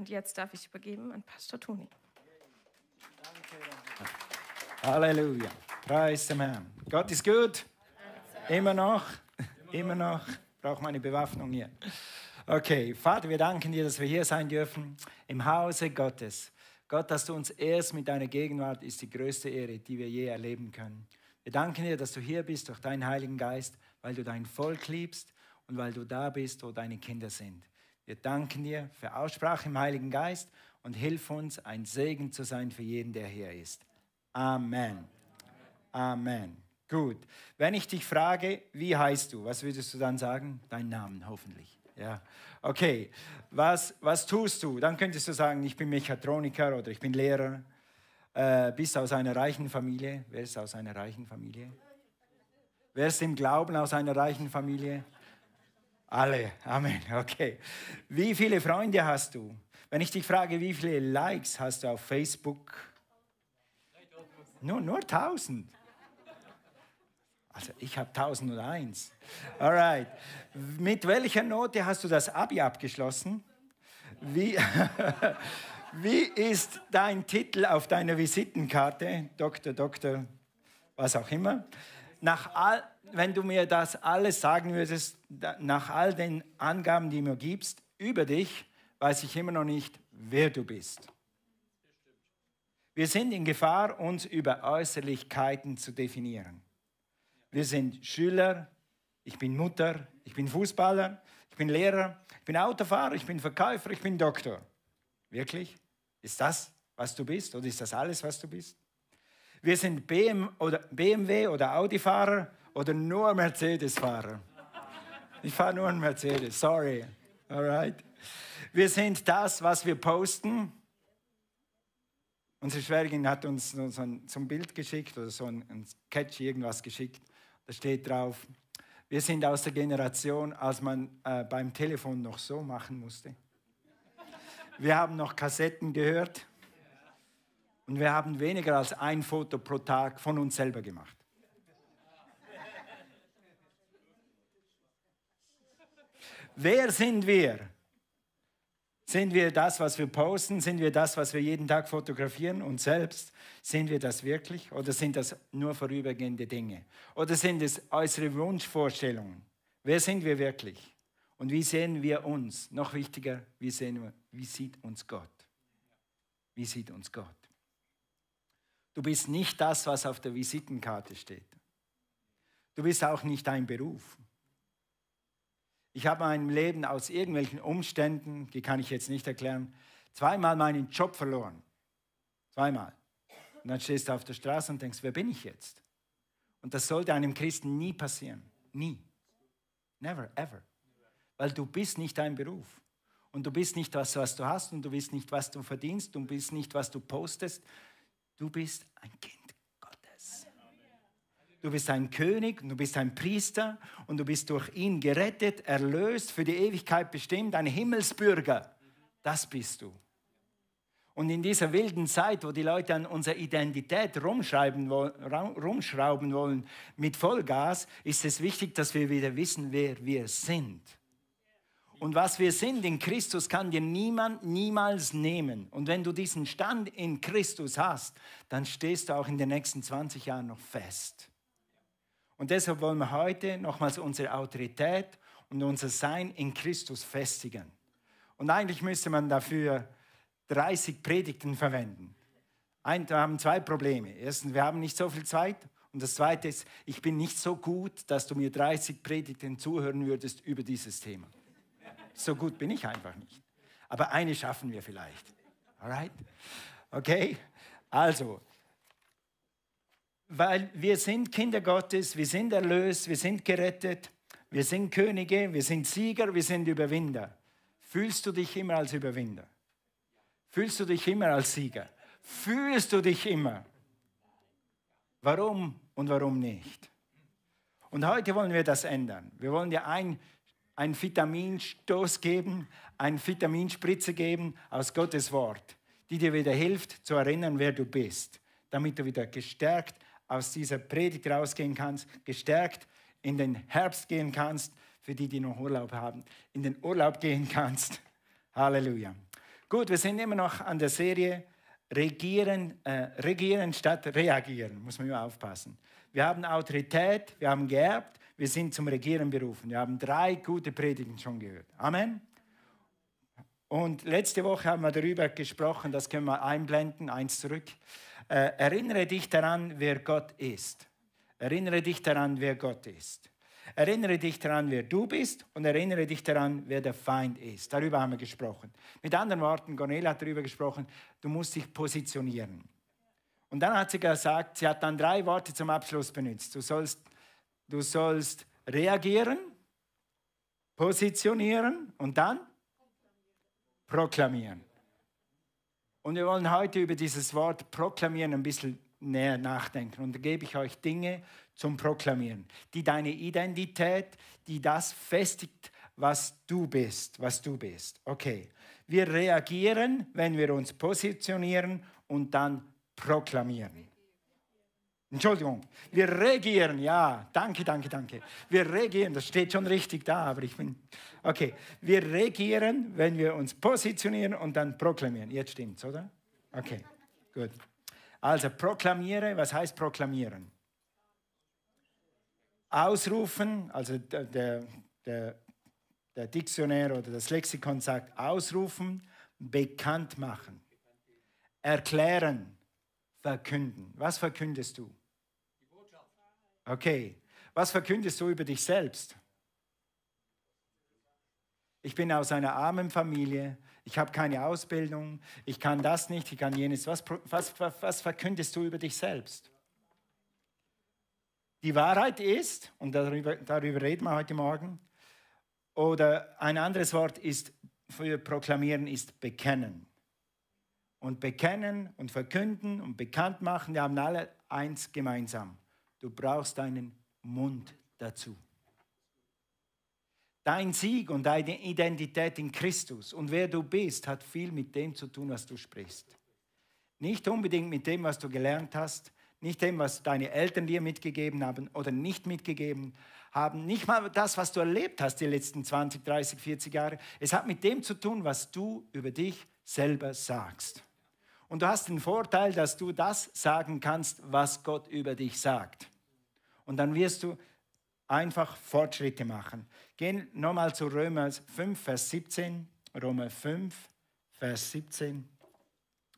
Und jetzt darf ich übergeben an Pastor Toni. Halleluja. Preis dem Herrn. Gott ist gut. Immer noch. Immer noch. Ich brauche meine Bewaffnung hier. Okay, Vater, wir danken dir, dass wir hier sein dürfen im Hause Gottes. Gott, dass du uns erst mit deiner Gegenwart ist die größte Ehre, die wir je erleben können. Wir danken dir, dass du hier bist durch deinen Heiligen Geist, weil du dein Volk liebst und weil du da bist, wo deine Kinder sind. Wir danken dir für Aussprache im Heiligen Geist und hilf uns, ein Segen zu sein für jeden, der hier ist. Amen. Amen. Gut. Wenn ich dich frage, wie heißt du, was würdest du dann sagen? Dein Namen, hoffentlich. Ja. Okay. Was, was tust du? Dann könntest du sagen, ich bin Mechatroniker oder ich bin Lehrer. Äh, bist aus einer reichen Familie. Wer ist aus einer reichen Familie? Wer ist im Glauben aus einer reichen Familie? Alle. Amen. Okay. Wie viele Freunde hast du? Wenn ich dich frage, wie viele Likes hast du auf Facebook? Nur, nur 1000. Also ich habe 1001. Alright. Mit welcher Note hast du das Abi abgeschlossen? Wie, wie ist dein Titel auf deiner Visitenkarte? Doktor, Doktor, was auch immer. Nach all, wenn du mir das alles sagen würdest, nach all den Angaben, die du mir gibst über dich, weiß ich immer noch nicht, wer du bist. Wir sind in Gefahr, uns über Äußerlichkeiten zu definieren. Wir sind Schüler, ich bin Mutter, ich bin Fußballer, ich bin Lehrer, ich bin Autofahrer, ich bin Verkäufer, ich bin Doktor. Wirklich? Ist das, was du bist? Oder ist das alles, was du bist? Wir sind BM oder BMW oder Audi-Fahrer oder nur Mercedes-Fahrer. Ich fahre nur einen Mercedes, sorry. Alright. Wir sind das, was wir posten Unsere Schwägerin hat uns so ein, so ein Bild geschickt oder so ein, ein Sketch, irgendwas geschickt. Da steht drauf, wir sind aus der Generation, als man äh, beim Telefon noch so machen musste. Wir haben noch Kassetten gehört und wir haben weniger als ein Foto pro Tag von uns selber gemacht. Wer sind wir? Sind wir das, was wir posten? Sind wir das, was wir jeden Tag fotografieren uns selbst? Sind wir das wirklich? Oder sind das nur vorübergehende Dinge? Oder sind es äußere Wunschvorstellungen? Wer sind wir wirklich? Und wie sehen wir uns? Noch wichtiger, wie, sehen wir, wie sieht uns Gott? Wie sieht uns Gott? Du bist nicht das, was auf der Visitenkarte steht. Du bist auch nicht dein Beruf. Ich habe mein Leben aus irgendwelchen Umständen, die kann ich jetzt nicht erklären, zweimal meinen Job verloren. Zweimal. Und dann stehst du auf der Straße und denkst, wer bin ich jetzt? Und das sollte einem Christen nie passieren. Nie. Never, ever. Weil du bist nicht dein Beruf. Und du bist nicht das, was du hast und du bist nicht, was du verdienst, du bist nicht, was du postest. Du bist ein Kind du bist ein König, du bist ein Priester und du bist durch ihn gerettet, erlöst, für die Ewigkeit bestimmt, ein Himmelsbürger. Das bist du. Und in dieser wilden Zeit, wo die Leute an unserer Identität rumschrauben wollen mit Vollgas, ist es wichtig, dass wir wieder wissen, wer wir sind. Und was wir sind in Christus kann dir niemand niemals nehmen. Und wenn du diesen Stand in Christus hast, dann stehst du auch in den nächsten 20 Jahren noch fest. Und deshalb wollen wir heute nochmals unsere Autorität und unser Sein in Christus festigen. Und eigentlich müsste man dafür 30 Predigten verwenden. Ein, wir haben zwei Probleme. Erstens, wir haben nicht so viel Zeit. Und das Zweite ist, ich bin nicht so gut, dass du mir 30 Predigten zuhören würdest über dieses Thema. So gut bin ich einfach nicht. Aber eine schaffen wir vielleicht. Alright? Okay? Also, weil wir sind Kinder Gottes, wir sind erlöst, wir sind gerettet, wir sind Könige, wir sind Sieger, wir sind Überwinder. Fühlst du dich immer als Überwinder? Fühlst du dich immer als Sieger? Fühlst du dich immer? Warum und warum nicht? Und heute wollen wir das ändern. Wir wollen dir ein, einen Vitaminstoß geben, eine Vitaminspritze geben aus Gottes Wort, die dir wieder hilft zu erinnern, wer du bist, damit du wieder gestärkt aus dieser Predigt rausgehen kannst, gestärkt in den Herbst gehen kannst, für die, die noch Urlaub haben, in den Urlaub gehen kannst. Halleluja. Gut, wir sind immer noch an der Serie Regieren, äh, Regieren statt Reagieren, muss man immer aufpassen. Wir haben Autorität, wir haben geerbt, wir sind zum Regieren berufen. Wir haben drei gute Predigten schon gehört. Amen. Und letzte Woche haben wir darüber gesprochen, das können wir einblenden, eins zurück. Äh, erinnere dich daran, wer Gott ist. Erinnere dich daran, wer Gott ist. Erinnere dich daran, wer du bist und erinnere dich daran, wer der Feind ist. Darüber haben wir gesprochen. Mit anderen Worten, Cornelia hat darüber gesprochen, du musst dich positionieren. Und dann hat sie gesagt, sie hat dann drei Worte zum Abschluss benutzt. Du sollst, du sollst reagieren, positionieren und dann proklamieren. Und wir wollen heute über dieses Wort proklamieren ein bisschen näher nachdenken. Und da gebe ich euch Dinge zum Proklamieren, die deine Identität, die das festigt, was du bist, was du bist. Okay, wir reagieren, wenn wir uns positionieren und dann proklamieren. Entschuldigung, wir regieren, ja, danke, danke, danke. Wir regieren, das steht schon richtig da, aber ich bin, okay, wir regieren, wenn wir uns positionieren und dann proklamieren. Jetzt stimmt's, oder? Okay, gut. Also proklamiere, was heißt proklamieren? Ausrufen, also der, der, der Diktionär oder das Lexikon sagt ausrufen, bekannt machen, erklären, verkünden. Was verkündest du? Okay, was verkündest du über dich selbst? Ich bin aus einer armen Familie, ich habe keine Ausbildung, ich kann das nicht, ich kann jenes. Was, was, was, verkündest du über dich selbst? Die Wahrheit ist, und darüber, darüber reden wir heute Morgen, oder ein anderes Wort ist für proklamieren ist bekennen. Und bekennen und verkünden und bekannt machen, die haben alle eins gemeinsam. Du brauchst deinen Mund dazu. Dein Sieg und deine Identität in Christus und wer du bist, hat viel mit dem zu tun, was du sprichst. Nicht unbedingt mit dem, was du gelernt hast, nicht dem, was deine Eltern dir mitgegeben haben oder nicht mitgegeben haben, nicht mal das, was du erlebt hast die letzten 20, 30, 40 Jahre. Es hat mit dem zu tun, was du über dich selber sagst. Und du hast den Vorteil, dass du das sagen kannst, was Gott über dich sagt. Und dann wirst du einfach Fortschritte machen. Gehen nochmal zu Römer 5, Vers 17. Römer 5, Vers 17.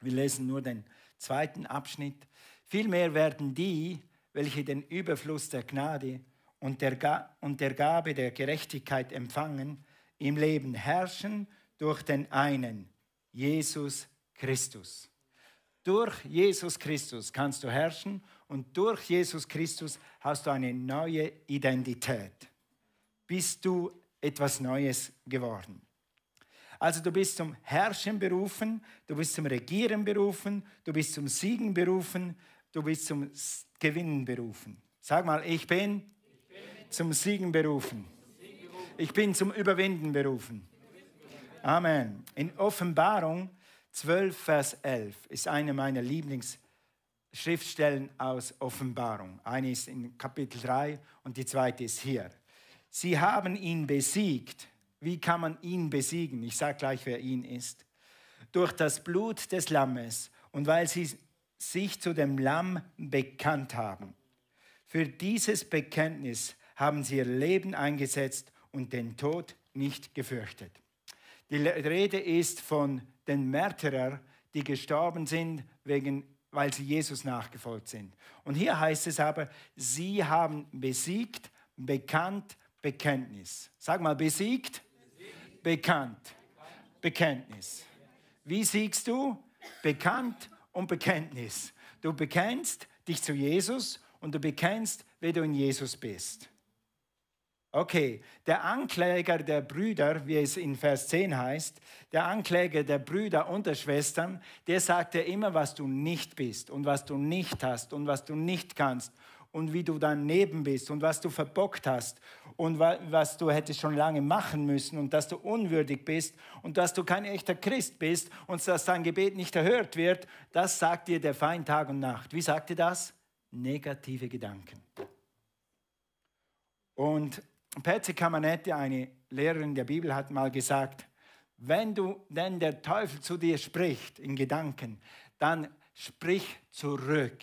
Wir lesen nur den zweiten Abschnitt. Vielmehr werden die, welche den Überfluss der Gnade und der, und der Gabe der Gerechtigkeit empfangen, im Leben herrschen durch den einen, Jesus Christus. Durch Jesus Christus kannst du herrschen und durch Jesus Christus hast du eine neue Identität. Bist du etwas Neues geworden. Also du bist zum Herrschen berufen, du bist zum Regieren berufen, du bist zum Siegen berufen, du bist zum Gewinnen berufen. Sag mal, ich bin, ich bin zum Siegen berufen. Ich bin zum Überwinden berufen. Amen. In Offenbarung 12, Vers 11 ist eine meiner Lieblingsschriftstellen aus Offenbarung. Eine ist in Kapitel 3 und die zweite ist hier. Sie haben ihn besiegt. Wie kann man ihn besiegen? Ich sage gleich, wer ihn ist. Durch das Blut des Lammes und weil sie sich zu dem Lamm bekannt haben. Für dieses Bekenntnis haben sie ihr Leben eingesetzt und den Tod nicht gefürchtet. Die Rede ist von den Märtyrern, die gestorben sind, wegen, weil sie Jesus nachgefolgt sind. Und hier heißt es aber, sie haben besiegt, bekannt, Bekenntnis. Sag mal, besiegt. bekannt, Bekenntnis. Wie siegst du? Bekannt und Bekenntnis. Du bekennst dich zu Jesus und du bekennst, wer du in Jesus bist. Okay, der Ankläger der Brüder, wie es in Vers 10 heißt, der Ankläger der Brüder und der Schwestern, der sagt dir immer, was du nicht bist und was du nicht hast und was du nicht kannst und wie du daneben bist und was du verbockt hast und was du hättest schon lange machen müssen und dass du unwürdig bist und dass du kein echter Christ bist und dass dein Gebet nicht erhört wird, das sagt dir der Feind Tag und Nacht. Wie sagt dir das? Negative Gedanken. Und Patsy Kamanetti, eine Lehrerin der Bibel, hat mal gesagt, Wenn du denn der Teufel zu dir spricht in Gedanken, dann sprich zurück,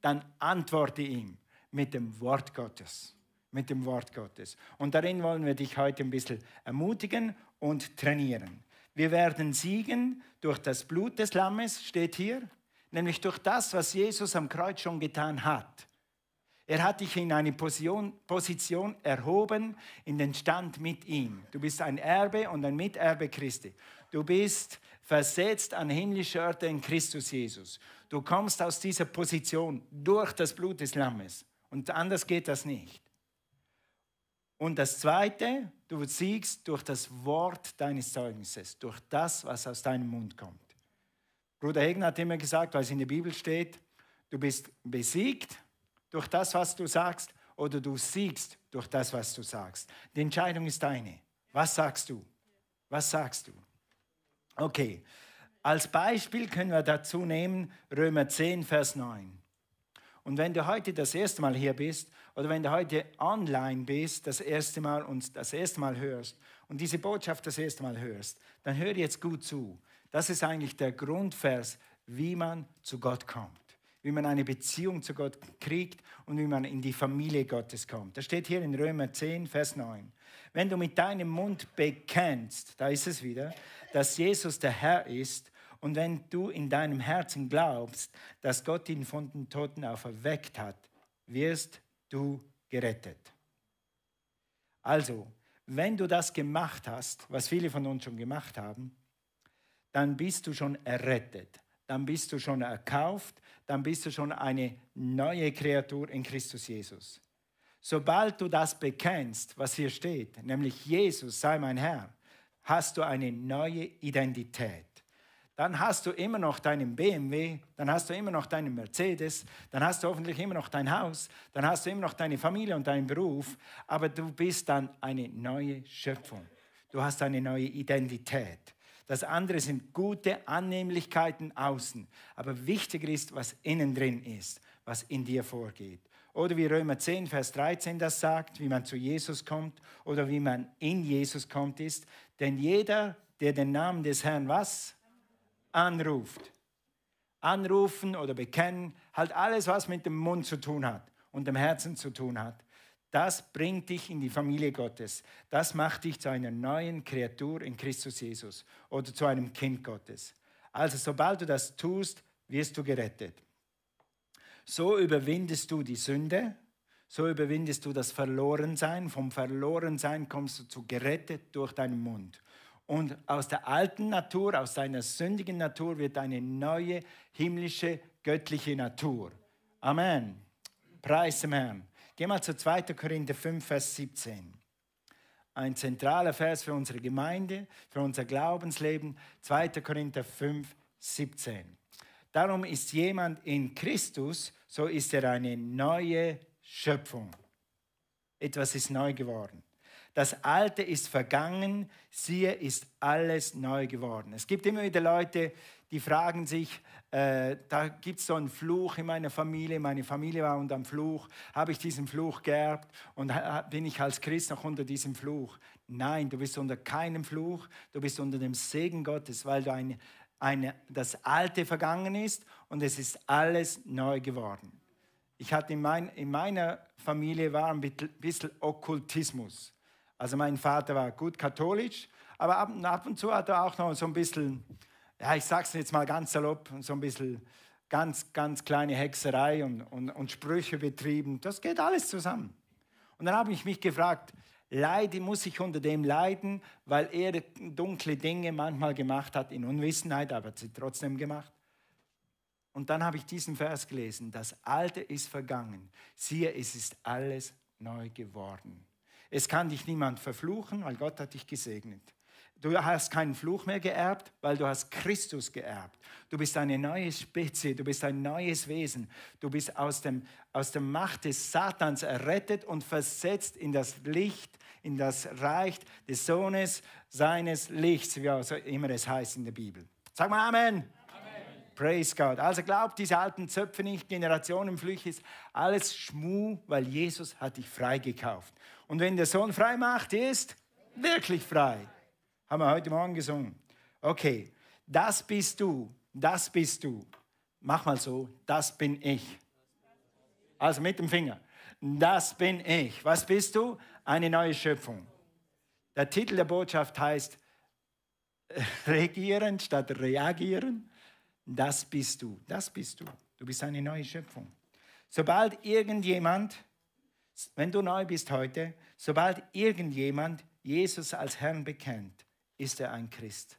dann antworte ihm mit dem Wort Gottes. Mit dem Wort Gottes. Und darin wollen wir dich heute ein bisschen ermutigen und trainieren. Wir werden siegen durch das Blut des Lammes, steht hier, nämlich durch das, was Jesus am Kreuz schon getan hat. Er hat dich in eine Position, Position, erhoben, in den Stand mit ihm. Du bist ein Erbe und ein Miterbe Christi. Du bist versetzt an himmlische Orte in Christus Jesus. Du kommst aus dieser Position durch das Blut des Lammes. Und anders geht das nicht. Und das Zweite, du siegst durch das Wort deines Zeugnisses, durch das, was aus deinem Mund kommt. Bruder Hegen hat immer gesagt, weil es in der Bibel steht, du bist besiegt durch das, was du sagst, oder du siegst durch das, was du sagst. Die Entscheidung ist deine. Was sagst du? Was sagst du? Okay, als Beispiel können wir dazu nehmen Römer 10, Vers 9. Und wenn du heute das erste Mal hier bist oder wenn du heute online bist, das erste Mal und das erste Mal hörst und diese Botschaft das erste Mal hörst, dann hör jetzt gut zu. Das ist eigentlich der Grundvers, wie man zu Gott kommt wie man eine Beziehung zu Gott kriegt und wie man in die Familie Gottes kommt. Das steht hier in Römer 10, Vers 9. Wenn du mit deinem Mund bekennst, da ist es wieder, dass Jesus der Herr ist und wenn du in deinem Herzen glaubst, dass Gott ihn von den Toten auferweckt hat, wirst du gerettet. Also, wenn du das gemacht hast, was viele von uns schon gemacht haben, dann bist du schon errettet dann bist du schon erkauft, dann bist du schon eine neue Kreatur in Christus Jesus. Sobald du das bekennst, was hier steht, nämlich Jesus sei mein Herr, hast du eine neue Identität. Dann hast du immer noch deinen BMW, dann hast du immer noch deinen Mercedes, dann hast du hoffentlich immer noch dein Haus, dann hast du immer noch deine Familie und deinen Beruf, aber du bist dann eine neue Schöpfung. Du hast eine neue Identität. Das andere sind gute Annehmlichkeiten außen. Aber wichtiger ist, was innen drin ist, was in dir vorgeht. Oder wie Römer 10, Vers 13 das sagt, wie man zu Jesus kommt oder wie man in Jesus kommt, ist, denn jeder, der den Namen des Herrn was? Anruft. Anrufen oder bekennen, halt alles, was mit dem Mund zu tun hat und dem Herzen zu tun hat, das bringt dich in die Familie Gottes. Das macht dich zu einer neuen Kreatur in Christus Jesus oder zu einem Kind Gottes. Also sobald du das tust, wirst du gerettet. So überwindest du die Sünde, so überwindest du das Verlorensein. Vom Verlorensein kommst du zu gerettet durch deinen Mund. Und aus der alten Natur, aus deiner sündigen Natur wird eine neue himmlische, göttliche Natur. Amen. Preis dem Herrn. Geh mal zu 2. Korinther 5, Vers 17. Ein zentraler Vers für unsere Gemeinde, für unser Glaubensleben. 2. Korinther 5, 17. Darum ist jemand in Christus, so ist er eine neue Schöpfung. Etwas ist neu geworden. Das Alte ist vergangen, siehe, ist alles neu geworden. Es gibt immer wieder Leute, die fragen sich, äh, da gibt es so einen Fluch in meiner Familie, meine Familie war unter dem Fluch, habe ich diesen Fluch geerbt und bin ich als Christ noch unter diesem Fluch? Nein, du bist unter keinem Fluch, du bist unter dem Segen Gottes, weil du eine, eine, das Alte vergangen ist und es ist alles neu geworden. Ich hatte in, mein, in meiner Familie war ein bisschen Okkultismus. Also mein Vater war gut katholisch, aber ab, und zu hat er auch noch so ein bisschen ja, ich sage es jetzt mal ganz salopp, so ein bisschen ganz, ganz kleine Hexerei und, und, und Sprüche betrieben. Das geht alles zusammen. Und dann habe ich mich gefragt, leide, muss ich unter dem leiden, weil er dunkle Dinge manchmal gemacht hat in Unwissenheit, aber hat sie trotzdem gemacht. Und dann habe ich diesen Vers gelesen, das Alte ist vergangen, siehe, es ist alles neu geworden. Es kann dich niemand verfluchen, weil Gott hat dich gesegnet. Du hast keinen Fluch mehr geerbt, weil du hast Christus geerbt. Du bist eine neue Spezie, du bist ein neues Wesen. Du bist aus, dem, aus der Macht des Satans errettet und versetzt in das Licht, in das Reich des Sohnes seines Lichts, wie auch immer es heißt in der Bibel. Sag mal Amen. Amen. Praise God. Also glaubt diese alten Zöpfe nicht, Generationenflüche ist alles Schmu, weil Jesus hat dich freigekauft. Und wenn der Sohn frei macht, ist wirklich frei. Haben wir heute Morgen gesungen. Okay, das bist du, das bist du. Mach mal so, das bin ich. Also mit dem Finger. Das bin ich. Was bist du? Eine neue Schöpfung. Der Titel der Botschaft heißt Regieren statt reagieren. Das bist du. Das bist du. Du bist eine neue Schöpfung. Sobald irgendjemand, wenn du neu bist heute, sobald irgendjemand Jesus als Herrn bekennt, ist er ein Christ.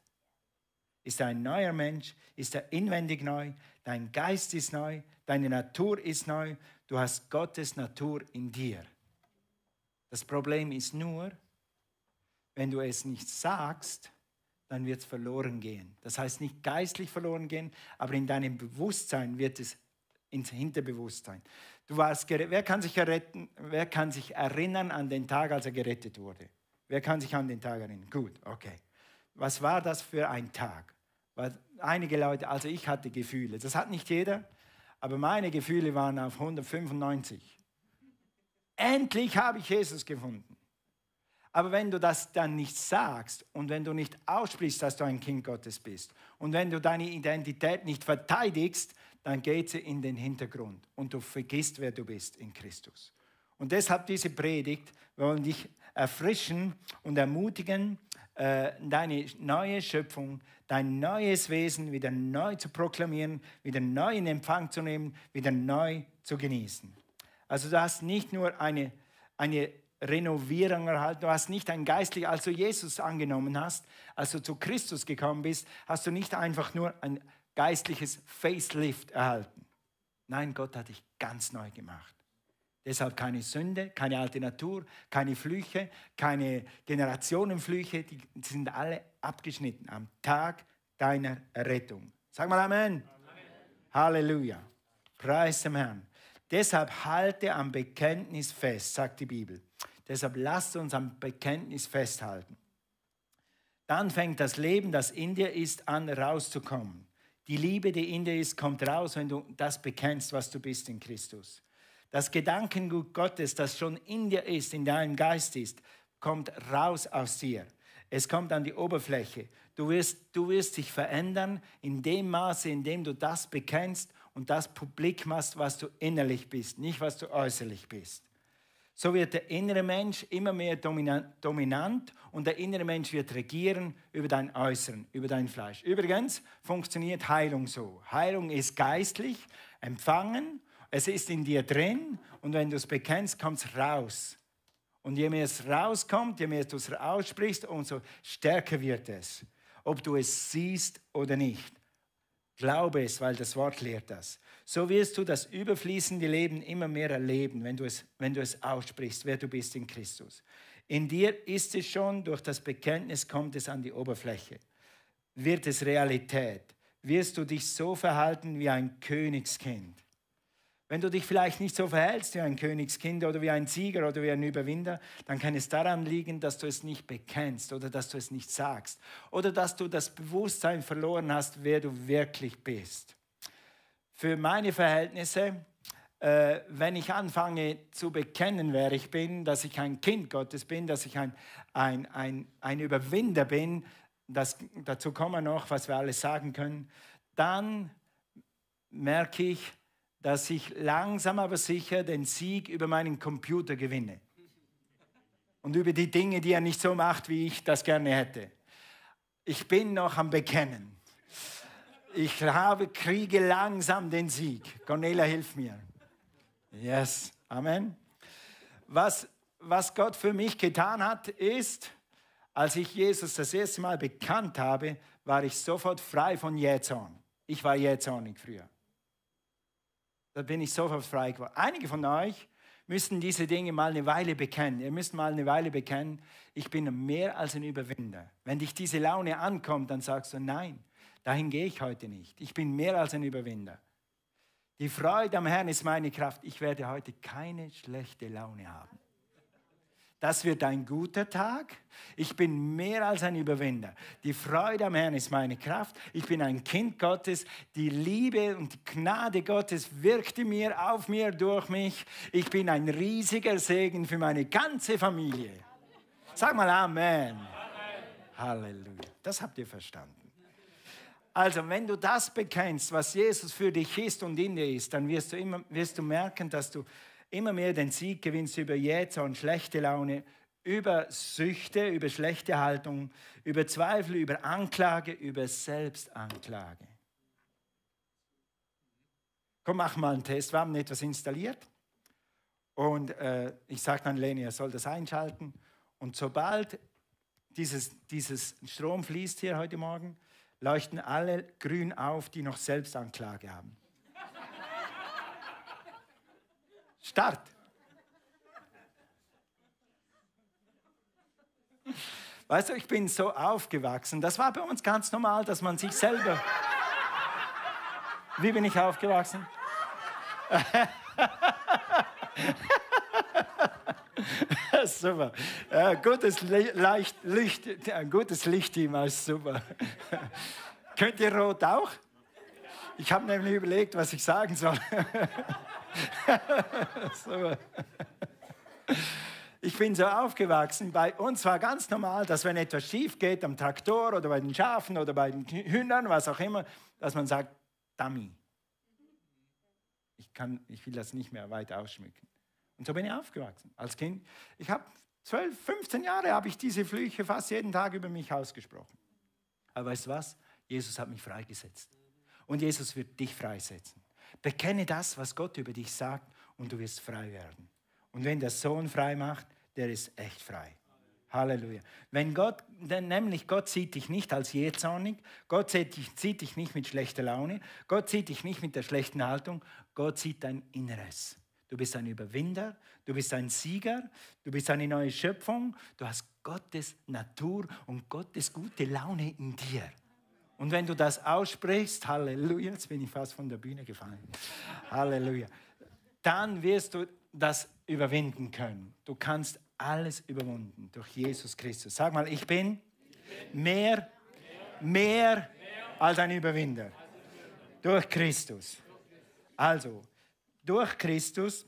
Ist er ein neuer Mensch? Ist er inwendig neu? Dein Geist ist neu, deine Natur ist neu, du hast Gottes Natur in dir. Das Problem ist nur, wenn du es nicht sagst, dann wird es verloren gehen. Das heißt nicht geistlich verloren gehen, aber in deinem Bewusstsein wird es ins Hinterbewusstsein. Du warst wer kann sich erretten, wer kann sich erinnern an den Tag, als er gerettet wurde? Wer kann sich an den Tag erinnern? Gut, okay. Was war das für ein Tag? Weil einige Leute, also ich hatte Gefühle, das hat nicht jeder, aber meine Gefühle waren auf 195. Endlich habe ich Jesus gefunden. Aber wenn du das dann nicht sagst und wenn du nicht aussprichst, dass du ein Kind Gottes bist und wenn du deine Identität nicht verteidigst, dann geht sie in den Hintergrund und du vergisst, wer du bist in Christus. Und deshalb diese Predigt, wir wollen dich erfrischen und ermutigen, äh, deine neue Schöpfung, dein neues Wesen wieder neu zu proklamieren, wieder neu in Empfang zu nehmen, wieder neu zu genießen. Also du hast nicht nur eine, eine Renovierung erhalten, du hast nicht ein geistlich, als du Jesus angenommen hast, als du zu Christus gekommen bist, hast du nicht einfach nur ein geistliches Facelift erhalten. Nein, Gott hat dich ganz neu gemacht. Deshalb keine Sünde, keine alte Natur, keine Flüche, keine Generationenflüche, die sind alle abgeschnitten am Tag deiner Errettung. Sag mal Amen. Amen. Halleluja. Preis dem Herrn. Deshalb halte am Bekenntnis fest, sagt die Bibel. Deshalb lasst uns am Bekenntnis festhalten. Dann fängt das Leben, das in dir ist, an rauszukommen. Die Liebe, die in dir ist, kommt raus, wenn du das bekennst, was du bist in Christus. Das Gedankengut Gottes, das schon in dir ist, in deinem Geist ist, kommt raus aus dir. Es kommt an die Oberfläche. Du wirst, du wirst dich verändern in dem Maße, in dem du das bekennst und das publik machst, was du innerlich bist, nicht was du äußerlich bist. So wird der innere Mensch immer mehr dominant und der innere Mensch wird regieren über dein Äußeren, über dein Fleisch. Übrigens funktioniert Heilung so. Heilung ist geistlich, empfangen es ist in dir drin und wenn du es bekennst, kommt es raus. Und je mehr es rauskommt, je mehr du es aussprichst, umso stärker wird es. Ob du es siehst oder nicht. Glaube es, weil das Wort lehrt das. So wirst du das überfließende Leben immer mehr erleben, wenn du es, wenn du es aussprichst, wer du bist in Christus. In dir ist es schon, durch das Bekenntnis kommt es an die Oberfläche. Wird es Realität? Wirst du dich so verhalten wie ein Königskind? Wenn du dich vielleicht nicht so verhältst wie ein Königskind oder wie ein Sieger oder wie ein Überwinder, dann kann es daran liegen, dass du es nicht bekennst oder dass du es nicht sagst oder dass du das Bewusstsein verloren hast, wer du wirklich bist. Für meine Verhältnisse, äh, wenn ich anfange zu bekennen, wer ich bin, dass ich ein Kind Gottes bin, dass ich ein, ein, ein, ein Überwinder bin, das, dazu kommen wir noch, was wir alles sagen können, dann merke ich, dass ich langsam aber sicher den Sieg über meinen Computer gewinne. Und über die Dinge, die er nicht so macht, wie ich das gerne hätte. Ich bin noch am Bekennen. Ich habe, kriege langsam den Sieg. Cornelia, hilf mir. Yes, Amen. Was, was Gott für mich getan hat, ist, als ich Jesus das erste Mal bekannt habe, war ich sofort frei von Jähzorn. Ich war jähzornig früher. Da bin ich sofort frei geworden. Einige von euch müssen diese Dinge mal eine Weile bekennen. Ihr müsst mal eine Weile bekennen, ich bin mehr als ein Überwinder. Wenn dich diese Laune ankommt, dann sagst du, nein, dahin gehe ich heute nicht. Ich bin mehr als ein Überwinder. Die Freude am Herrn ist meine Kraft. Ich werde heute keine schlechte Laune haben. Das wird ein guter Tag. Ich bin mehr als ein Überwinder. Die Freude am Herrn ist meine Kraft. Ich bin ein Kind Gottes. Die Liebe und die Gnade Gottes wirkt in mir, auf mir, durch mich. Ich bin ein riesiger Segen für meine ganze Familie. Sag mal Amen. Amen. Halleluja. Das habt ihr verstanden. Also, wenn du das bekennst, was Jesus für dich ist und in dir ist, dann wirst du, immer, wirst du merken, dass du immer mehr den Sieg gewinnst über Jähzorn, schlechte Laune, über Süchte, über schlechte Haltung, über Zweifel, über Anklage, über Selbstanklage. Komm, mach mal einen Test. Wir haben etwas installiert. Und äh, ich sage dann Leni, er soll das einschalten. Und sobald dieses, dieses Strom fließt hier heute Morgen, leuchten alle grün auf, die noch Selbstanklage haben. Start. Weißt du, ich bin so aufgewachsen. Das war bei uns ganz normal, dass man sich selber. Wie bin ich aufgewachsen? super. Ja, gutes Licht, Licht, ein gutes Lichtteam ist super. Könnt ihr rot auch? Ich habe nämlich überlegt, was ich sagen soll. Ich bin so aufgewachsen, bei uns war ganz normal, dass wenn etwas schief geht am Traktor oder bei den Schafen oder bei den Hühnern, was auch immer, dass man sagt, Dummy. Ich, kann, ich will das nicht mehr weit ausschmücken. Und so bin ich aufgewachsen als Kind. Ich habe 12, 15 Jahre habe ich diese Flüche fast jeden Tag über mich ausgesprochen. Aber weißt du was? Jesus hat mich freigesetzt. Und Jesus wird dich freisetzen. Bekenne das, was Gott über dich sagt, und du wirst frei werden. Und wenn der Sohn frei macht, der ist echt frei. Halleluja. Wenn Gott, denn nämlich Gott sieht dich nicht als jähzornig, Gott sieht dich, sieht dich nicht mit schlechter Laune, Gott sieht dich nicht mit der schlechten Haltung, Gott sieht dein Inneres. Du bist ein Überwinder, du bist ein Sieger, du bist eine neue Schöpfung, du hast Gottes Natur und Gottes gute Laune in dir. Und wenn du das aussprichst, Halleluja, jetzt bin ich fast von der Bühne gefallen, Halleluja, dann wirst du das überwinden können. Du kannst alles überwunden durch Jesus Christus. Sag mal, ich bin mehr, mehr als ein Überwinder. Durch Christus. Also, durch Christus,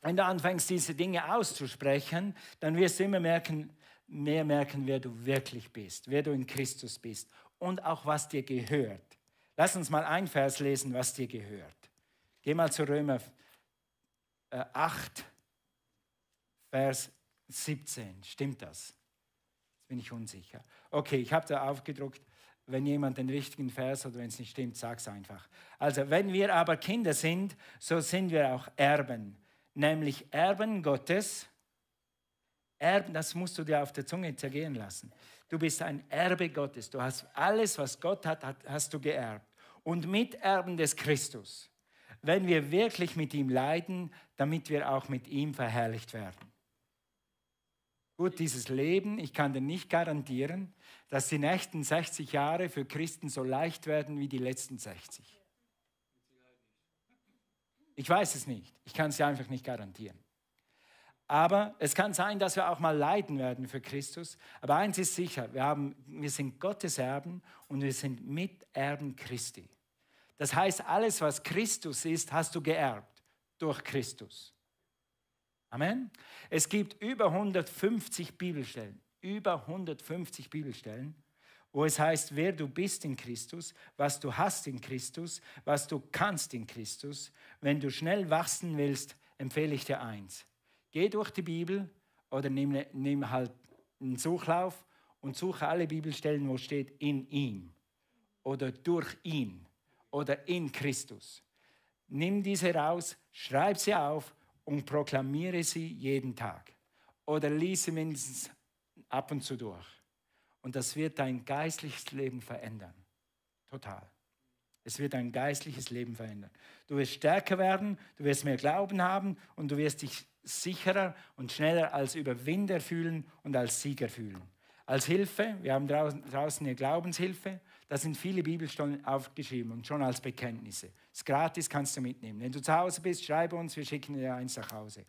wenn du anfängst, diese Dinge auszusprechen, dann wirst du immer merken, mehr merken, wer du wirklich bist, wer du in Christus bist und auch was dir gehört. Lass uns mal ein Vers lesen, was dir gehört. Geh mal zu Römer 8, äh, Vers 17. Stimmt das? Jetzt bin ich unsicher. Okay, ich habe da aufgedruckt wenn jemand den richtigen Vers oder wenn es nicht stimmt, sag es einfach. Also, wenn wir aber Kinder sind, so sind wir auch Erben, nämlich Erben Gottes. Erben, das musst du dir auf der Zunge zergehen lassen. Du bist ein Erbe Gottes. Du hast alles, was Gott hat, hast du geerbt. Und Miterben des Christus. Wenn wir wirklich mit ihm leiden, damit wir auch mit ihm verherrlicht werden. Gut, dieses Leben, ich kann dir nicht garantieren, dass die nächsten 60 Jahre für Christen so leicht werden wie die letzten 60. Ich weiß es nicht. Ich kann es dir einfach nicht garantieren. Aber es kann sein, dass wir auch mal leiden werden für Christus. Aber eins ist sicher, wir, haben, wir sind Gottes Erben und wir sind Miterben Christi. Das heißt, alles, was Christus ist, hast du geerbt durch Christus. Amen. Es gibt über 150 Bibelstellen, über 150 Bibelstellen, wo es heißt, wer du bist in Christus, was du hast in Christus, was du kannst in Christus. Wenn du schnell wachsen willst, empfehle ich dir eins. Geh durch die Bibel oder nimm, nimm halt einen Suchlauf und suche alle Bibelstellen, wo steht in ihm oder durch ihn oder in Christus. Nimm diese raus, schreib sie auf und proklamiere sie jeden Tag. Oder lies sie mindestens ab und zu durch. Und das wird dein geistliches Leben verändern. Total. Es wird dein geistliches Leben verändern. Du wirst stärker werden, du wirst mehr Glauben haben und du wirst dich sicherer und schneller als Überwinder fühlen und als Sieger fühlen. Als Hilfe, wir haben draußen eine Glaubenshilfe, da sind viele Bibelstunden aufgeschrieben und schon als Bekenntnisse. Das gratis, kannst du mitnehmen. Wenn du zu Hause bist, schreibe uns, wir schicken dir eins nach Hause.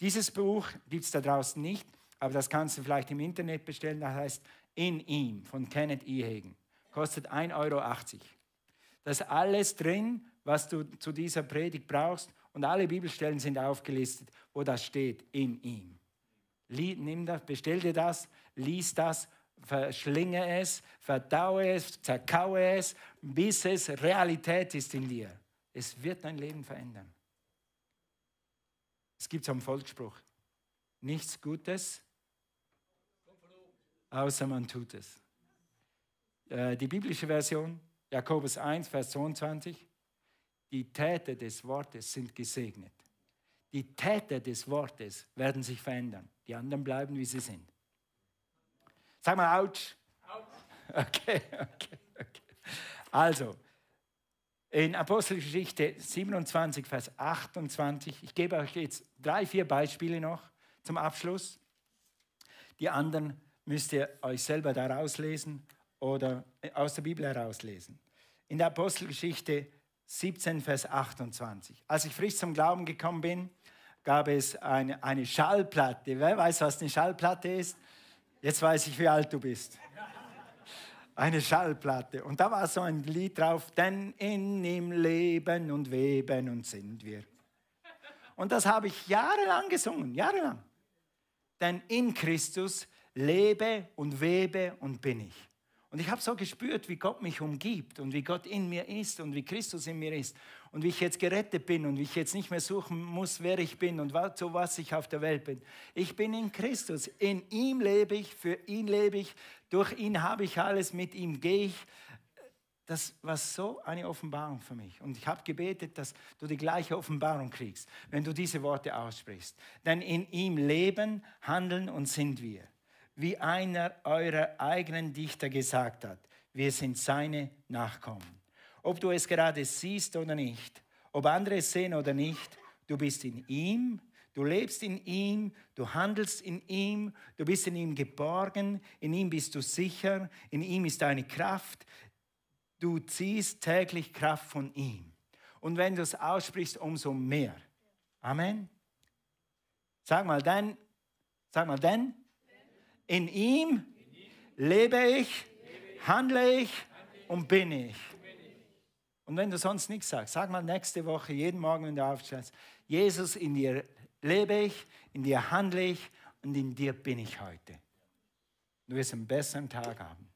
Dieses Buch gibt es da draußen nicht, aber das kannst du vielleicht im Internet bestellen. Das heißt In ihm von Kenneth E. Hagen. Kostet 1,80 Euro. Das ist alles drin, was du zu dieser Predigt brauchst. Und alle Bibelstellen sind aufgelistet, wo das steht, in ihm. Nimm das, bestell dir das, lies das verschlinge es, verdaue es, zerkaue es, bis es Realität ist in dir. Es wird dein Leben verändern. Es gibt so einen Volksspruch. Nichts Gutes, außer man tut es. Äh, die biblische Version, Jakobus 1, Vers 22. Die Täter des Wortes sind gesegnet. Die Täter des Wortes werden sich verändern. Die anderen bleiben, wie sie sind. Sag mal, ouch. Okay, okay, okay. Also, in Apostelgeschichte 27, Vers 28, ich gebe euch jetzt drei, vier Beispiele noch zum Abschluss. Die anderen müsst ihr euch selber daraus lesen oder aus der Bibel herauslesen. In der Apostelgeschichte 17, Vers 28. Als ich frisch zum Glauben gekommen bin, gab es eine, eine Schallplatte. Wer weiß, was eine Schallplatte ist? Jetzt weiß ich, wie alt du bist. Eine Schallplatte. Und da war so ein Lied drauf, denn in ihm leben und weben und sind wir. Und das habe ich jahrelang gesungen, jahrelang. Denn in Christus lebe und webe und bin ich. Und ich habe so gespürt, wie Gott mich umgibt und wie Gott in mir ist und wie Christus in mir ist und wie ich jetzt gerettet bin und wie ich jetzt nicht mehr suchen muss, wer ich bin und zu was ich auf der Welt bin. Ich bin in Christus. In ihm lebe ich, für ihn lebe ich, durch ihn habe ich alles, mit ihm gehe ich. Das war so eine Offenbarung für mich. Und ich habe gebetet, dass du die gleiche Offenbarung kriegst, wenn du diese Worte aussprichst. Denn in ihm leben, handeln und sind wir wie einer eurer eigenen Dichter gesagt hat, wir sind seine Nachkommen. Ob du es gerade siehst oder nicht, ob andere es sehen oder nicht, du bist in ihm, du lebst in ihm, du handelst in ihm, du bist in ihm geborgen, in ihm bist du sicher, in ihm ist deine Kraft, du ziehst täglich Kraft von ihm. Und wenn du es aussprichst, umso mehr. Amen. Sag mal, denn, sag mal, denn, in ihm lebe ich, handle ich und bin ich. Und wenn du sonst nichts sagst, sag mal nächste Woche, jeden Morgen, wenn du aufstehst, Jesus, in dir lebe ich, in dir handle ich und in dir bin ich heute. Du wirst einen besseren Tag haben.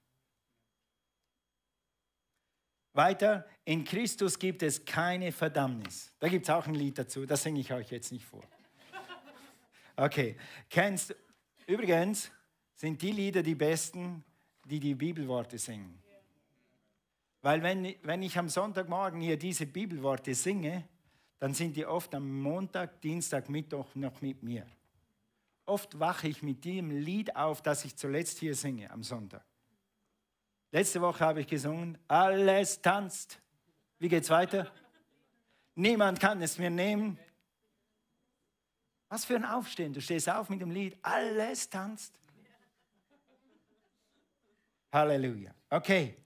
Weiter, in Christus gibt es keine Verdammnis. Da gibt es auch ein Lied dazu, das singe ich euch jetzt nicht vor. Okay, kennst übrigens, sind die Lieder die besten, die die Bibelworte singen. Weil wenn, wenn ich am Sonntagmorgen hier diese Bibelworte singe, dann sind die oft am Montag, Dienstag, Mittwoch noch mit mir. Oft wache ich mit dem Lied auf, das ich zuletzt hier singe am Sonntag. Letzte Woche habe ich gesungen, alles tanzt. Wie geht's weiter? Niemand kann es mir nehmen. Was für ein Aufstehen. Du stehst auf mit dem Lied, alles tanzt. Halleluja. Okay.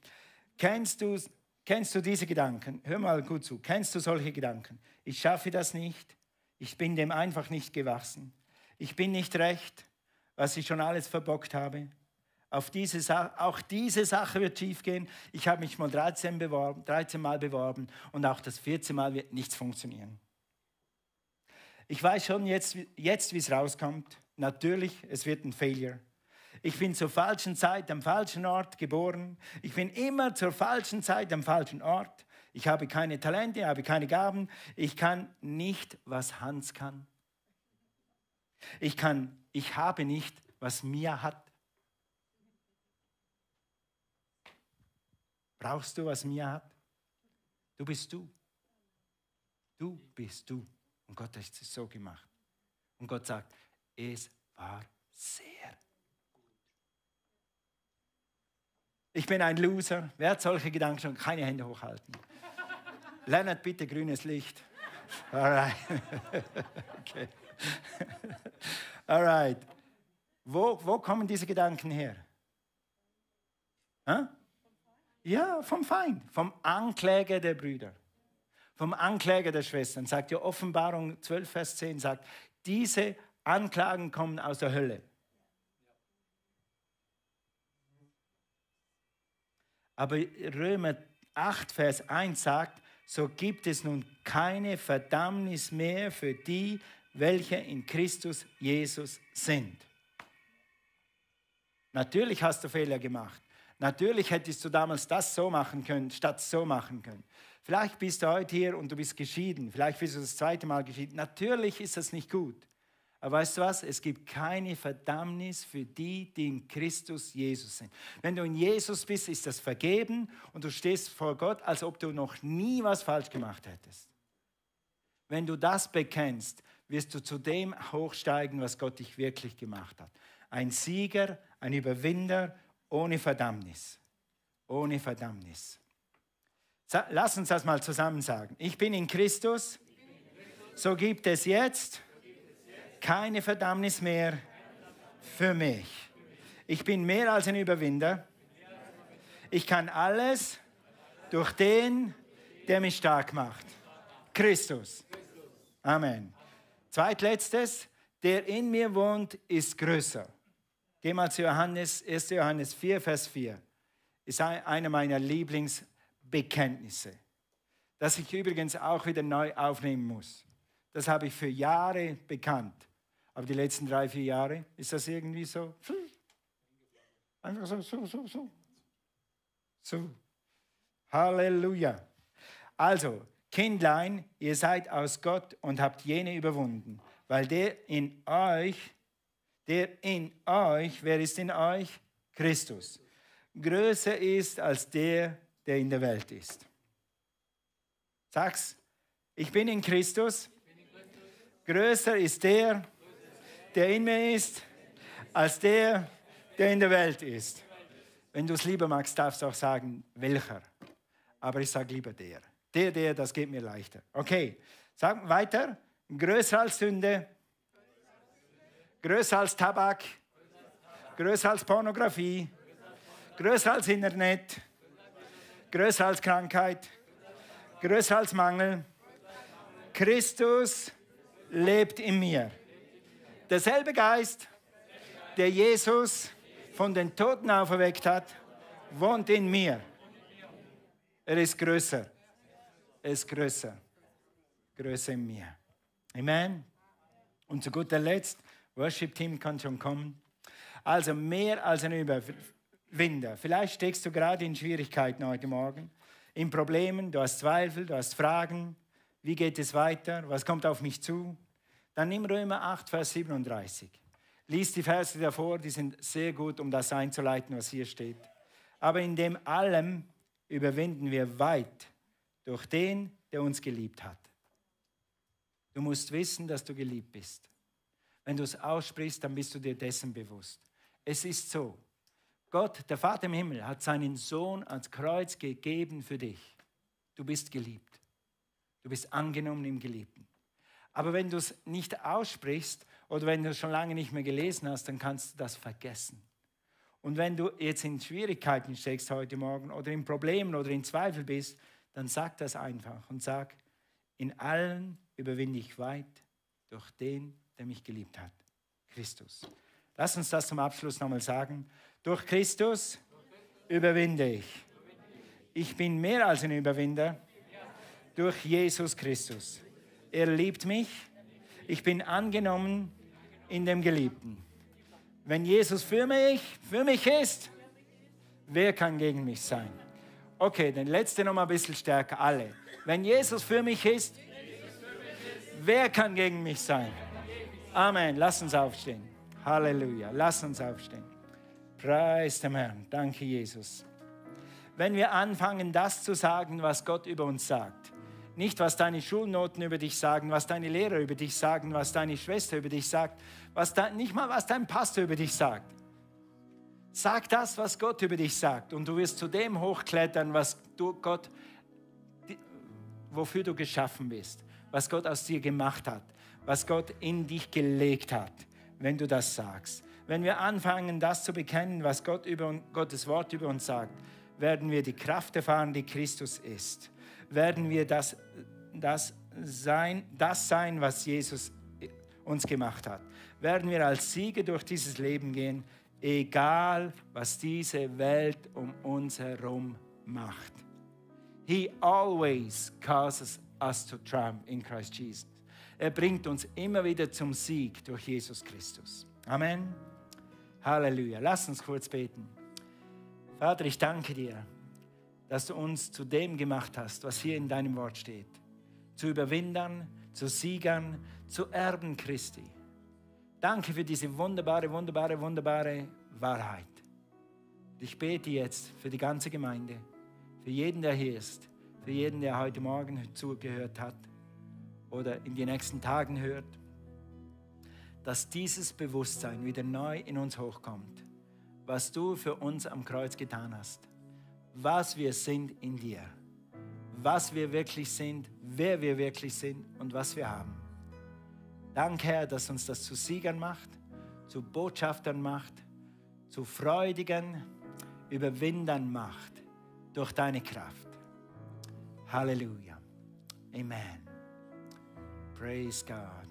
Kennst du, kennst du diese Gedanken? Hör mal gut zu. Kennst du solche Gedanken? Ich schaffe das nicht. Ich bin dem einfach nicht gewachsen. Ich bin nicht recht, was ich schon alles verbockt habe. Auf diese auch diese Sache wird schief gehen. Ich habe mich mal 13, beworben, 13 Mal beworben und auch das 14 Mal wird nichts funktionieren. Ich weiß schon jetzt, jetzt wie es rauskommt. Natürlich, es wird ein Failure. Ich bin zur falschen Zeit am falschen Ort geboren. Ich bin immer zur falschen Zeit am falschen Ort. Ich habe keine Talente, ich habe keine Gaben. Ich kann nicht, was Hans kann. Ich kann, ich habe nicht, was Mia hat. Brauchst du, was Mia hat? Du bist du. Du bist du. Und Gott hat es so gemacht. Und Gott sagt, es war sehr Ich bin ein Loser. Wer hat solche Gedanken schon? Keine Hände hochhalten. Lennart, bitte grünes Licht. Alright. okay. Alright. Wo, wo kommen diese Gedanken her? Huh? Ja, vom Feind, vom Ankläger der Brüder, vom Ankläger der Schwestern. Sagt ja Offenbarung 12, Vers 10, sagt, diese Anklagen kommen aus der Hölle. Aber Römer 8, Vers 1 sagt, so gibt es nun keine Verdammnis mehr für die, welche in Christus Jesus sind. Natürlich hast du Fehler gemacht. Natürlich hättest du damals das so machen können, statt so machen können. Vielleicht bist du heute hier und du bist geschieden. Vielleicht bist du das zweite Mal geschieden. Natürlich ist das nicht gut. Aber weißt du was? Es gibt keine Verdammnis für die, die in Christus Jesus sind. Wenn du in Jesus bist, ist das vergeben und du stehst vor Gott, als ob du noch nie was falsch gemacht hättest. Wenn du das bekennst, wirst du zu dem hochsteigen, was Gott dich wirklich gemacht hat. Ein Sieger, ein Überwinder ohne Verdammnis. Ohne Verdammnis. Lass uns das mal zusammen sagen. Ich bin in Christus, so gibt es jetzt keine Verdammnis mehr für mich. Ich bin mehr als ein Überwinder. Ich kann alles durch den, der mich stark macht. Christus. Amen. Zweitletztes, der in mir wohnt, ist größer. Geh mal zu Johannes, 1. Johannes 4, Vers 4. Ist einer meiner Lieblingsbekenntnisse, das ich übrigens auch wieder neu aufnehmen muss. Das habe ich für Jahre bekannt. Aber die letzten drei, vier Jahre ist das irgendwie so. Einfach so, so, so, so. So. Halleluja. Also, Kindlein, ihr seid aus Gott und habt jene überwunden, weil der in euch der in euch, wer ist in euch? Christus. Größer ist als der, der in der Welt ist. Sag's, ich bin in Christus. Größer ist der, der in mir ist, als der, der in der Welt ist. Wenn du es lieber magst, darfst du auch sagen, welcher. Aber ich sage lieber der. Der, der, das geht mir leichter. Okay, sag weiter. Größer als Sünde, größer als Tabak, größer als Pornografie, größer als Internet, größer als Krankheit, größer als Mangel. Christus lebt in mir. Derselbe Geist, der Jesus von den Toten auferweckt hat, wohnt in mir. Er ist größer. Er ist größer. Größer in mir. Amen. Und zu guter Letzt, Worship-Team kann schon kommen. Also mehr als ein Überwinder. Vielleicht steckst du gerade in Schwierigkeiten heute Morgen, in Problemen, du hast Zweifel, du hast Fragen. Wie geht es weiter? Was kommt auf mich zu? Dann nimm Römer 8, Vers 37. Lies die Verse davor, die sind sehr gut, um das einzuleiten, was hier steht. Aber in dem allem überwinden wir weit durch den, der uns geliebt hat. Du musst wissen, dass du geliebt bist. Wenn du es aussprichst, dann bist du dir dessen bewusst. Es ist so. Gott, der Vater im Himmel, hat seinen Sohn ans Kreuz gegeben für dich. Du bist geliebt. Du bist angenommen im Geliebten. Aber wenn du es nicht aussprichst oder wenn du es schon lange nicht mehr gelesen hast, dann kannst du das vergessen. Und wenn du jetzt in Schwierigkeiten steckst heute Morgen oder in Problemen oder in Zweifel bist, dann sag das einfach und sag, in allen überwinde ich weit durch den, der mich geliebt hat. Christus. Lass uns das zum Abschluss nochmal sagen. Durch Christus überwinde ich. Ich bin mehr als ein Überwinder durch Jesus Christus. Er liebt mich. Ich bin angenommen in dem Geliebten. Wenn Jesus für mich, für mich ist, wer kann gegen mich sein? Okay, den letzte noch mal ein bisschen stärker, alle. Wenn Jesus für mich ist, wer kann gegen mich sein? Amen. Lass uns aufstehen. Halleluja. Lass uns aufstehen. Preis dem Herrn. Danke, Jesus. Wenn wir anfangen, das zu sagen, was Gott über uns sagt, nicht was deine Schulnoten über dich sagen, was deine Lehrer über dich sagen, was deine Schwester über dich sagt, was da, nicht mal was dein Pastor über dich sagt. Sag das, was Gott über dich sagt, und du wirst zu dem hochklettern, was du Gott, wofür du geschaffen bist, was Gott aus dir gemacht hat was Gott in dich gelegt hat, wenn du das sagst. Wenn wir anfangen, das zu bekennen, was Gott über Gottes Wort über uns sagt, werden wir die Kraft erfahren, die Christus ist. Werden wir das, das, sein, das sein, was Jesus uns gemacht hat. Werden wir als Sieger durch dieses Leben gehen, egal was diese Welt um uns herum macht. He always causes us to triumph in Christ Jesus. Er bringt uns immer wieder zum Sieg durch Jesus Christus. Amen. Halleluja. Lass uns kurz beten. Vater, ich danke dir, dass du uns zu dem gemacht hast, was hier in deinem Wort steht. Zu Überwindern, zu Siegern, zu Erben Christi. Danke für diese wunderbare, wunderbare, wunderbare Wahrheit. Ich bete jetzt für die ganze Gemeinde, für jeden, der hier ist, für jeden, der heute Morgen zugehört hat oder in den nächsten Tagen hört, dass dieses Bewusstsein wieder neu in uns hochkommt, was du für uns am Kreuz getan hast, was wir sind in dir, was wir wirklich sind, wer wir wirklich sind und was wir haben. Danke, Herr, dass uns das zu Siegern macht, zu Botschaftern macht, zu freudigen Überwindern macht durch deine Kraft. Halleluja. Amen. Praise God.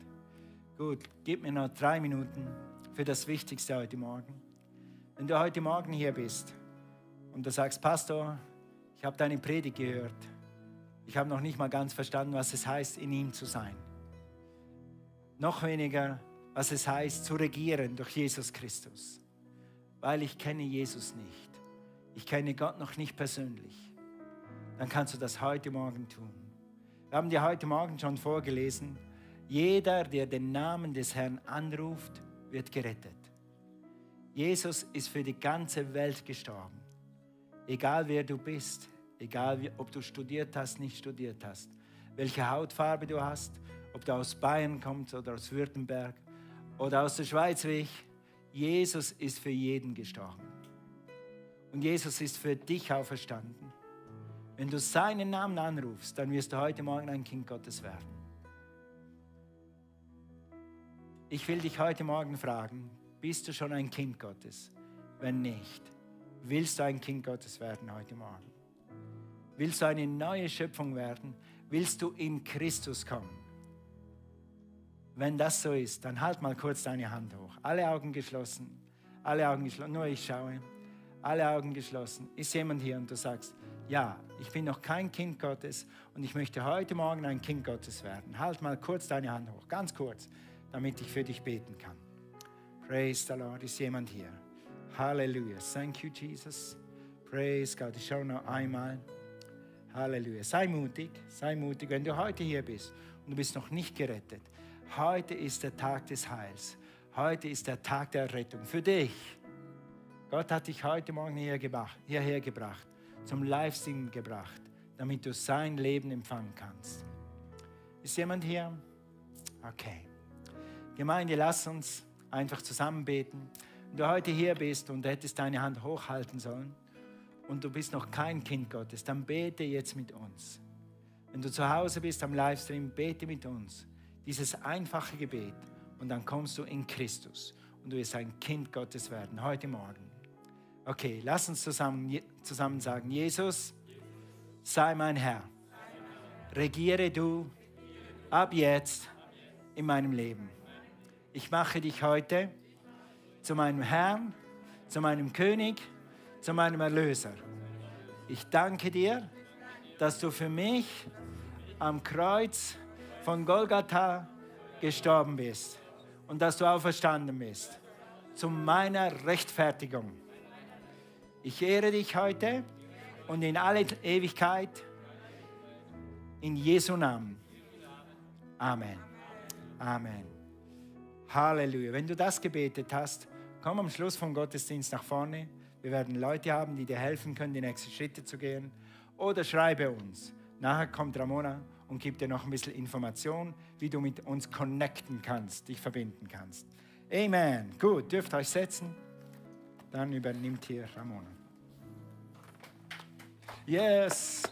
Gut, gib mir noch drei Minuten für das Wichtigste heute Morgen. Wenn du heute Morgen hier bist und du sagst, Pastor, ich habe deine Predigt gehört, ich habe noch nicht mal ganz verstanden, was es heißt, in ihm zu sein. Noch weniger, was es heißt, zu regieren durch Jesus Christus, weil ich kenne Jesus nicht. Ich kenne Gott noch nicht persönlich. Dann kannst du das heute Morgen tun. Wir haben dir heute Morgen schon vorgelesen, jeder, der den Namen des Herrn anruft, wird gerettet. Jesus ist für die ganze Welt gestorben. Egal wer du bist, egal ob du studiert hast, nicht studiert hast, welche Hautfarbe du hast, ob du aus Bayern kommst oder aus Württemberg oder aus der Schweiz wie ich, Jesus ist für jeden gestorben. Und Jesus ist für dich auferstanden. Wenn du seinen Namen anrufst, dann wirst du heute Morgen ein Kind Gottes werden. Ich will dich heute Morgen fragen, bist du schon ein Kind Gottes? Wenn nicht, willst du ein Kind Gottes werden heute Morgen? Willst du eine neue Schöpfung werden? Willst du in Christus kommen? Wenn das so ist, dann halt mal kurz deine Hand hoch. Alle Augen geschlossen. Alle Augen geschlossen. Nur ich schaue alle Augen geschlossen. Ist jemand hier und du sagst, ja, ich bin noch kein Kind Gottes und ich möchte heute Morgen ein Kind Gottes werden. Halt mal kurz deine Hand hoch, ganz kurz, damit ich für dich beten kann. Praise the Lord. Ist jemand hier? Halleluja. Thank you, Jesus. Praise God. Ich schaue noch einmal. Halleluja. Sei mutig, sei mutig, wenn du heute hier bist und du bist noch nicht gerettet. Heute ist der Tag des Heils. Heute ist der Tag der Rettung für dich. Gott hat dich heute Morgen hierher gebracht, zum Livestream gebracht, damit du sein Leben empfangen kannst. Ist jemand hier? Okay. Gemeinde, lass uns einfach zusammen beten. Du heute hier bist und hättest deine Hand hochhalten sollen und du bist noch kein Kind Gottes, dann bete jetzt mit uns. Wenn du zu Hause bist am Livestream, bete mit uns. Dieses einfache Gebet und dann kommst du in Christus und du wirst ein Kind Gottes werden, heute Morgen. Okay, lass uns zusammen, zusammen sagen, Jesus, sei mein Herr. Regiere du ab jetzt in meinem Leben. Ich mache dich heute zu meinem Herrn, zu meinem König, zu meinem Erlöser. Ich danke dir, dass du für mich am Kreuz von Golgatha gestorben bist und dass du auferstanden bist zu meiner Rechtfertigung. Ich ehre dich heute und in alle Ewigkeit in Jesu Namen. Amen. Amen. Halleluja. Wenn du das gebetet hast, komm am Schluss vom Gottesdienst nach vorne. Wir werden Leute haben, die dir helfen können, die nächsten Schritte zu gehen. Oder schreibe uns. Nachher kommt Ramona und gibt dir noch ein bisschen Information, wie du mit uns connecten kannst, dich verbinden kannst. Amen. Gut, dürft euch setzen. Dann übernimmt hier Ramona. Yes.